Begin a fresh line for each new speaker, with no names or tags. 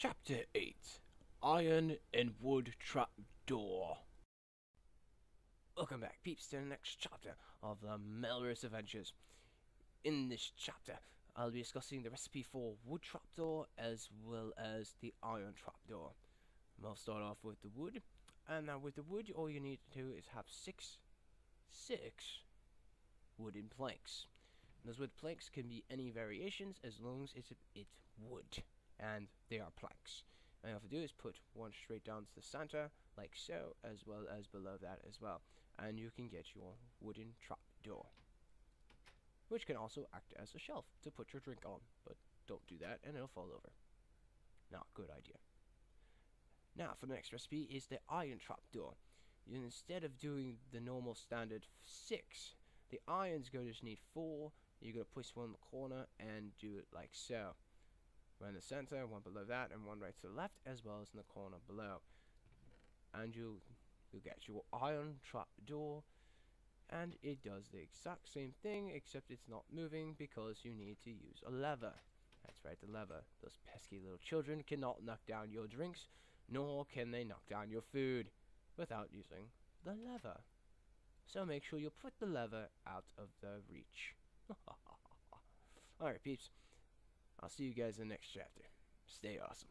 Chapter 8 Iron and Wood Trap Door. Welcome back, peeps, to the next chapter of the Mellris Adventures. In this chapter, I'll be discussing the recipe for wood trapdoor as well as the iron trapdoor. I'll start off with the wood, and now with the wood, all you need to do is have six, six wooden planks. Those wood planks can be any variations as long as it's wood and they are planks. And all you have to do is put one straight down to the center, like so, as well as below that as well. And you can get your wooden trap door. Which can also act as a shelf to put your drink on, but don't do that and it'll fall over. Not a good idea. Now, for the next recipe is the iron trap door. Instead of doing the normal standard 6, the iron's going to just need 4. You're going to push one in the corner and do it like so one in the center, one below that, and one right to the left, as well as in the corner below. And you you get your iron trap door, and it does the exact same thing, except it's not moving because you need to use a lever. That's right, the lever. Those pesky little children cannot knock down your drinks, nor can they knock down your food without using the lever. So make sure you put the lever out of the reach. Alright, peeps. I'll see you guys in the next chapter. Stay awesome.